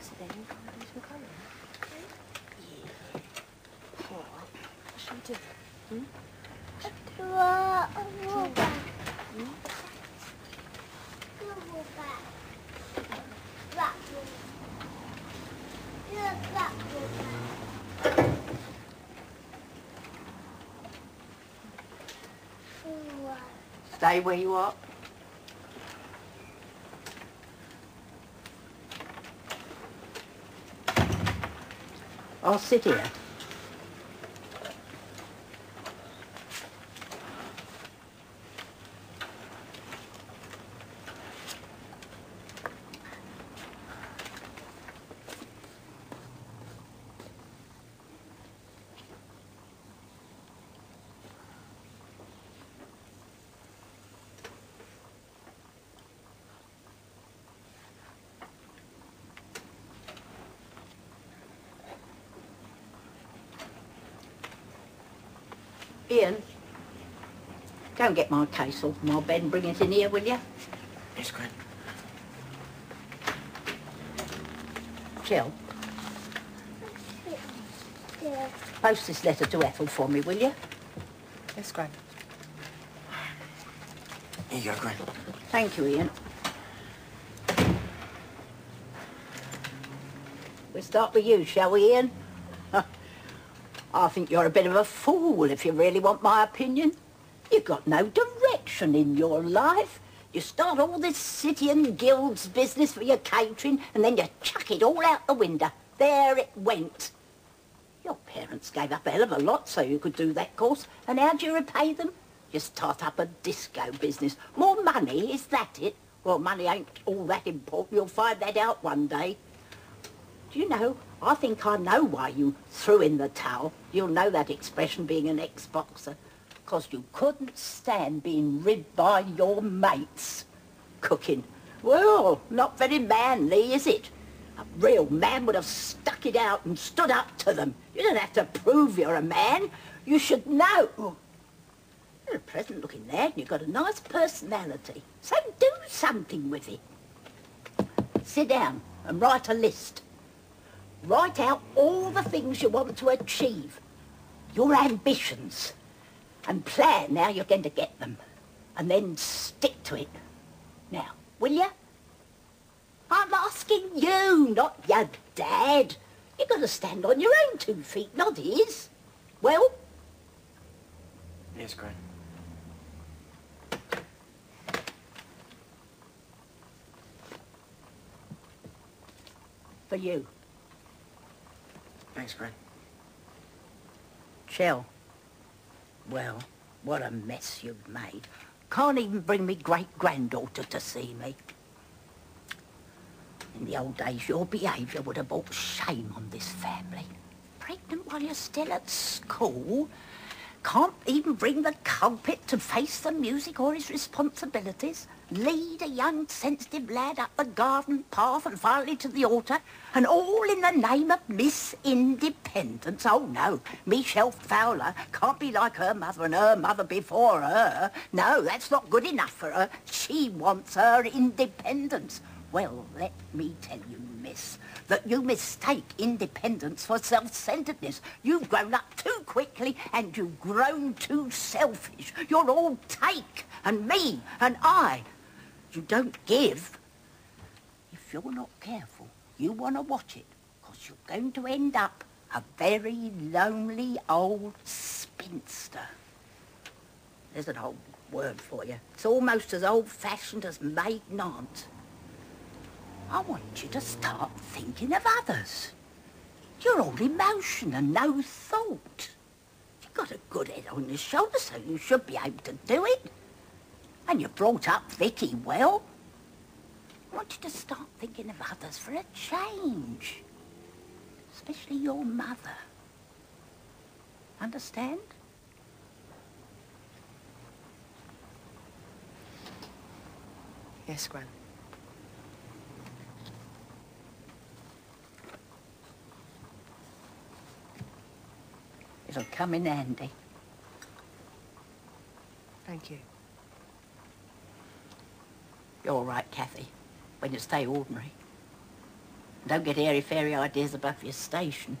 So then you come do some coloring. Okay? Yeah. Well, what should we do? Hmm? What should we do? Well, we'll do back. Hmm? We'll back. Black one. Black one. Stay where you are. I'll sit here. Ian, go and get my case off my bed and bring it in here, will you? Yes, Gran. Jill, post this letter to Ethel for me, will you? Yes, Gran. Here you go, Gran. Thank you, Ian. We'll start with you, shall we, Ian? I think you're a bit of a fool if you really want my opinion. You've got no direction in your life. You start all this city and guilds business for your catering and then you chuck it all out the window. There it went. Your parents gave up a hell of a lot so you could do that course. And how do you repay them? You start up a disco business. More money, is that it? Well, money ain't all that important. You'll find that out one day. Do you know, I think I know why you threw in the towel. You'll know that expression being an ex-boxer. Because you couldn't stand being ribbed by your mates. Cooking. Well, not very manly, is it? A real man would have stuck it out and stood up to them. You don't have to prove you're a man. You should know. You're a pleasant looking lad and you've got a nice personality. So do something with it. Sit down and write a list. Write out all the things you want to achieve, your ambitions, and plan how you're going to get them. And then stick to it. Now, will you? I'm asking you, not your dad. You've got to stand on your own two feet, not his. Well? Yes, Gran. For you. Thanks, Gran. Shell. Well, what a mess you've made. Can't even bring me great-granddaughter to see me. In the old days, your behaviour would have brought shame on this family. Pregnant while you're still at school? Can't even bring the culprit to face the music or his responsibilities? Lead a young, sensitive lad up the garden path and finally to the altar, and all in the name of Miss Independence. Oh, no, Michelle Fowler can't be like her mother and her mother before her. No, that's not good enough for her. She wants her independence. Well, let me tell you, miss, that you mistake independence for self-centeredness. You've grown up too quickly and you've grown too selfish. You're all take and me and I. You don't give. If you're not careful, you want to watch it because you're going to end up a very lonely old spinster. There's an old word for you. It's almost as old-fashioned as maid aunt. I want you to start thinking of others. You're all emotion and no thought. You've got a good head on your shoulders, so you should be able to do it. And you brought up Vicki well. I want you to start thinking of others for a change. Especially your mother. Understand? Yes, Gran. It'll come in handy. Thank you. You're all right, Kathy, when you stay ordinary. Don't get airy-fairy ideas above your station.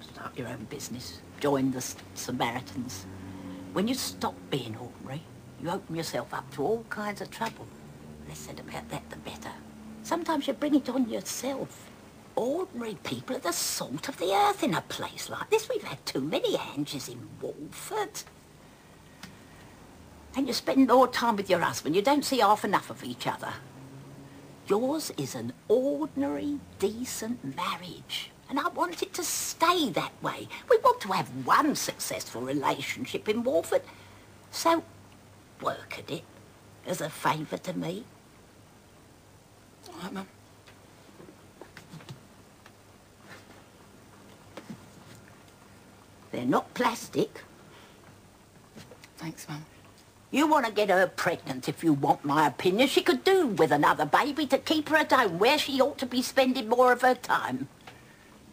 Start your own business. Join the Samaritans. When you stop being ordinary, you open yourself up to all kinds of trouble. The less said about that, the better. Sometimes you bring it on yourself. Ordinary people are the salt of the earth in a place like this. We've had too many Anges in Walford. And you spend more time with your husband. You don't see half enough of each other. Yours is an ordinary, decent marriage. And I want it to stay that way. We want to have one successful relationship in Walford. So, work at it as a favour to me. All right, Mum. They're not plastic. Thanks, Mum. You want to get her pregnant, if you want my opinion. She could do with another baby to keep her at home where she ought to be spending more of her time.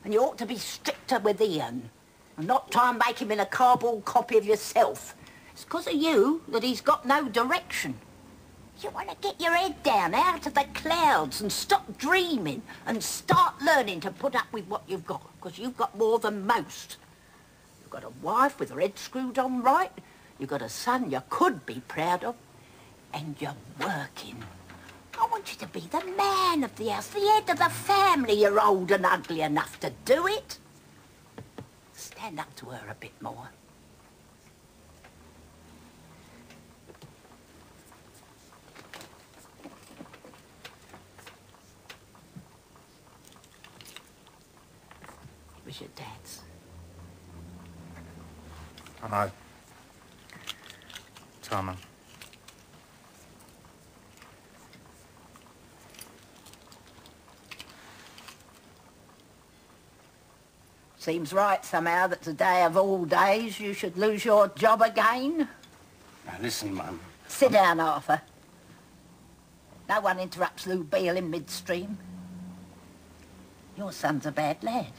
And you ought to be stricter with Ian. And not try and make him in a cardboard copy of yourself. It's because of you that he's got no direction. You want to get your head down out of the clouds and stop dreaming and start learning to put up with what you've got, because you've got more than most. You've got a wife with her head screwed on right. You've got a son you could be proud of. And you're working. I want you to be the man of the house, the head of the family. You're old and ugly enough to do it. Stand up to her a bit more. Your dad's. I know. Tama. Seems right somehow that today of all days you should lose your job again. Now listen, Mum. Sit down, Arthur. No one interrupts Lou Beale in midstream. Your son's a bad lad.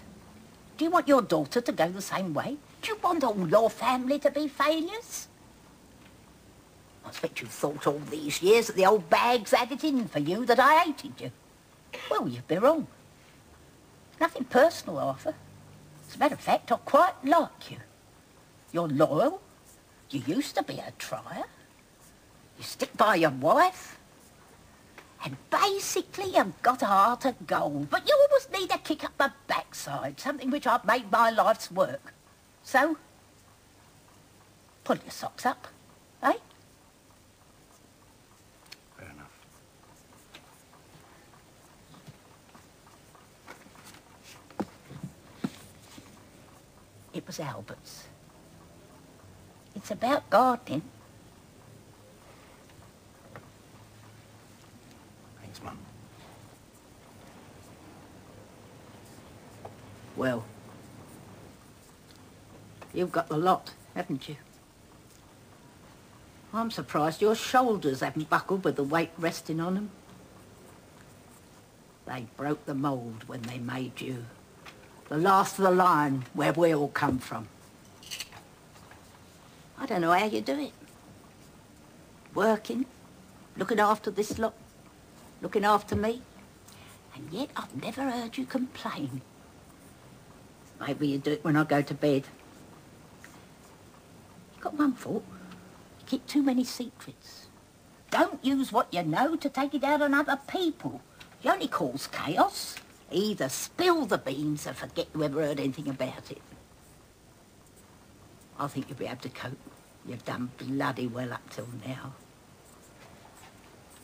Do you want your daughter to go the same way? Do you want all your family to be failures? I expect you've thought all these years that the old bags had it in for you, that I hated you. Well, you'd be wrong. Nothing personal, Arthur. As a matter of fact, I quite like you. You're loyal. You used to be a trier. You stick by your wife. And basically you've got a heart of gold. But you always need a kick up the backside, something which I've made my life's work. So, pull your socks up, eh? Fair enough. It was Albert's. It's about gardening. Thanks, Mum. Well, you've got the lot, haven't you? I'm surprised your shoulders haven't buckled with the weight resting on them. They broke the mould when they made you. The last of the line where we all come from. I don't know how you do it. Working, looking after this lot, looking after me. And yet I've never heard you complain. Maybe you do it when I go to bed. Got one fault. You keep too many secrets. Don't use what you know to take it out on other people. You only cause chaos. Either spill the beans or forget you ever heard anything about it. I think you'll be able to cope. You've done bloody well up till now.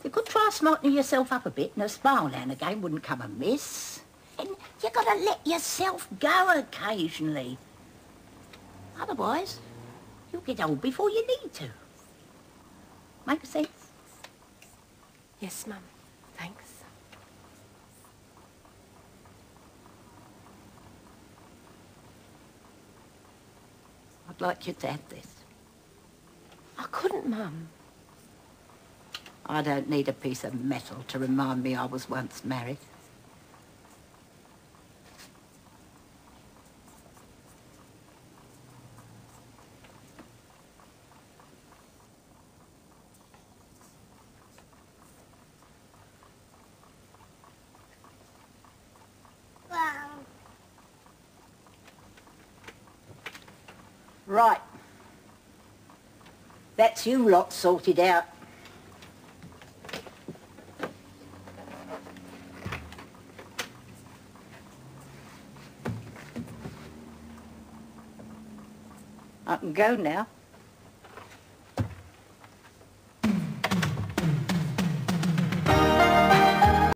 You could try smartening yourself up a bit and a smile now and again wouldn't come amiss. And you gotta let yourself go occasionally. Otherwise, you'll get old before you need to. Make sense? Yes, Mum. Thanks. I'd like you to have this. I couldn't, Mum. I don't need a piece of metal to remind me I was once married. Right. That's you lot sorted out. I can go now.